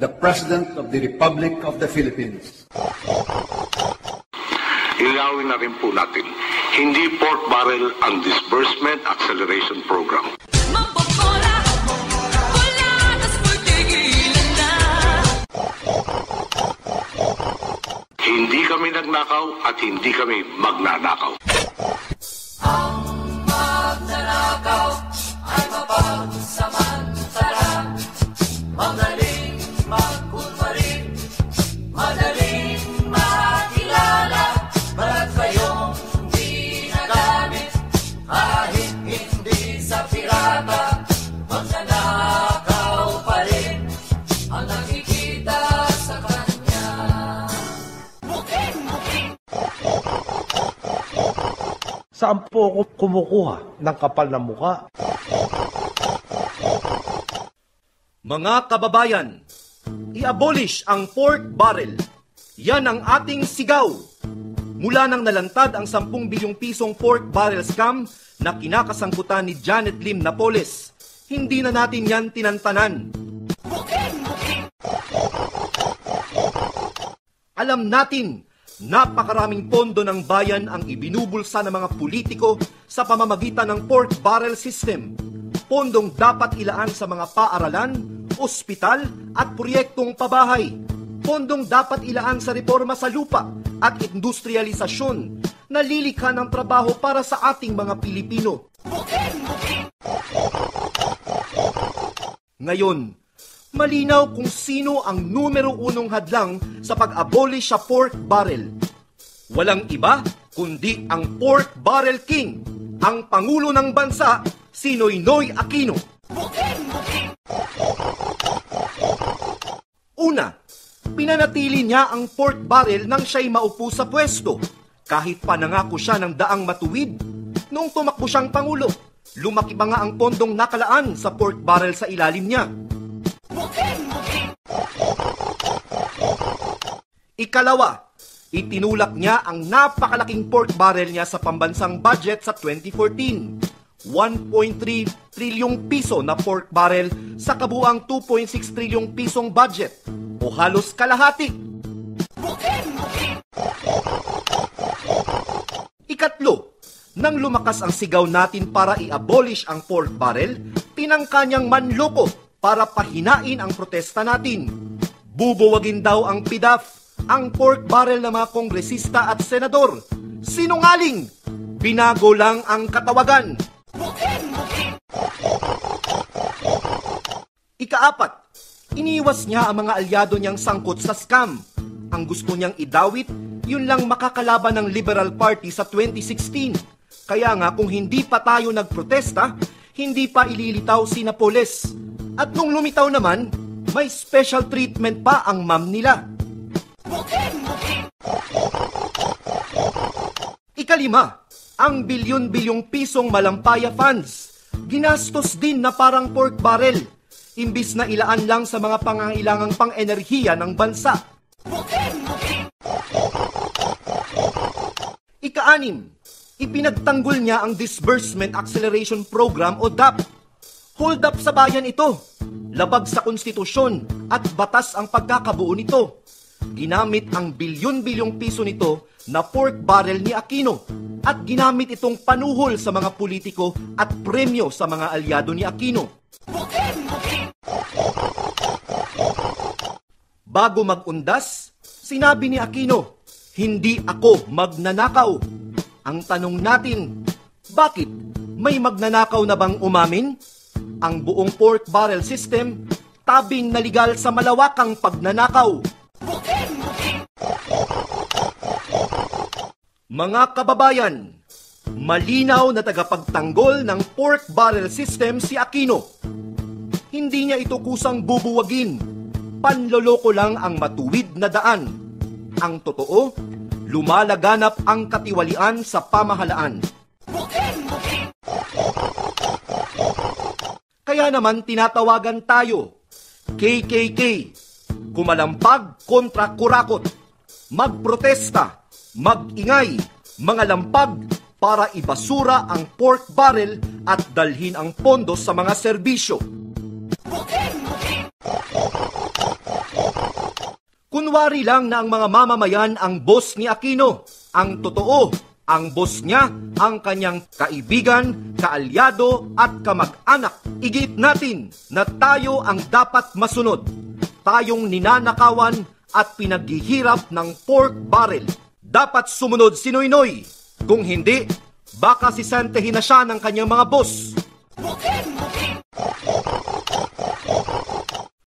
the President of the Republic of the Philippines. Ilawin na rin po natin, hindi pork barrel ang disbursement acceleration program. Hindi kami nagnakaw at hindi kami magnanakaw. Magnanakaw Saan po ako kumukuha ng kapal na muka? Mga kababayan, i-abolish ang pork barrel. Yan ang ating sigaw. Mula nang nalantad ang 10 bilyong pisong pork barrel scam na kinakasangkutan ni Janet Lim Napoles, hindi na natin yan tinantanan. Alam natin, napakaraming pondo ng bayan ang ibinubulsa ng mga politiko sa pamamagitan ng pork barrel system. Pondong dapat ilaan sa mga paaralan, ospital at proyektong pabahay. Pondong dapat ilaan sa reforma sa lupa at industrialisasyon na lilikha ng trabaho para sa ating mga Pilipino. Ngayon, malinaw kung sino ang numero unong hadlang sa pag-abolish sa pork barrel. Walang iba kundi ang Pork Barrel King, ang Pangulo ng Bansa, si Noynoy Aquino. Una, pinanatili niya ang pork barrel nang siya'y maupo sa pwesto. Kahit pa nangako siya ng daang matuwid, noong tumakbo siyang Pangulo, lumaki pa nga ang pondong nakalaan sa pork barrel sa ilalim niya. Ikalawa, itinulak niya ang napakalaking pork barrel niya sa pambansang budget sa 2014. 1.3 trilyong piso na pork barrel sa kabuang 2.6 trilyong pisong budget o halos kalahati. Ikatlo, nang lumakas ang sigaw natin para i-abolish ang pork barrel, tinangka niyang manloko para pahinain ang protesta natin. Bubuwagin daw ang PIDAF, ang pork barrel ng mga kongresista at senador. Sinungaling! Binago lang ang katawagan. Ikaapat, iniwas niya ang mga alyado niyang sangkot sa scam. Ang gusto niyang idawit, yun lang makakalaban ng Liberal Party sa 2016. Kaya nga kung hindi pa tayo nagprotesta, hindi pa ililitaw si Napoles. At nung lumitaw naman, may special treatment pa ang ma'am nila. Ikalima, ang bilyon-bilyong pisong malampaya funds. Ginastos din na parang pork barrel, imbis na ilaan lang sa mga pangangailangang pang-enerhiya ng bansa. Ikaanim, ipinagtanggol niya ang Disbursement Acceleration Program o DAP. Hold up sa bayan ito. Labag sa konstitusyon at batas ang pagkakabuo nito. Ginamit ang bilyon-bilyong piso nito na pork barrel ni Aquino at ginamit itong panuhol sa mga politiko at premyo sa mga alyado ni Aquino. Bago magundas, sinabi ni Aquino, hindi ako magnanakaw. Ang tanong natin, bakit? May magnanakaw na bang umamin? Ang buong pork barrel system, tabing na legal sa malawakang pagnanakaw. Mga kababayan, malinaw na tagapagtanggol ng pork barrel system si Aquino. Hindi niya ito kusang bubuwagin. Panloloko lang ang matuwid na daan. Ang totoo, lumalaganap ang katiwalian sa pamahalaan. Kaya naman tinatawagan tayo, KKK, kumalampag kontra kurakot, magprotesta, magingay, mga lampag para ibasura ang pork barrel at dalhin ang pondo sa mga serbisyo. Kunwari lang na ang mga mamamayan ang boss ni Aquino. Ang totoo, ang boss niya, ang kanyang kaibigan, kaalyado at kamag-anak. Igit natin na tayo ang dapat masunod. Tayong ninanakawan at pinaghihirap ng pork barrel. Dapat sumunod si Noynoy. Kung hindi, baka sisentehin na siya ng kanyang mga boss. Bukid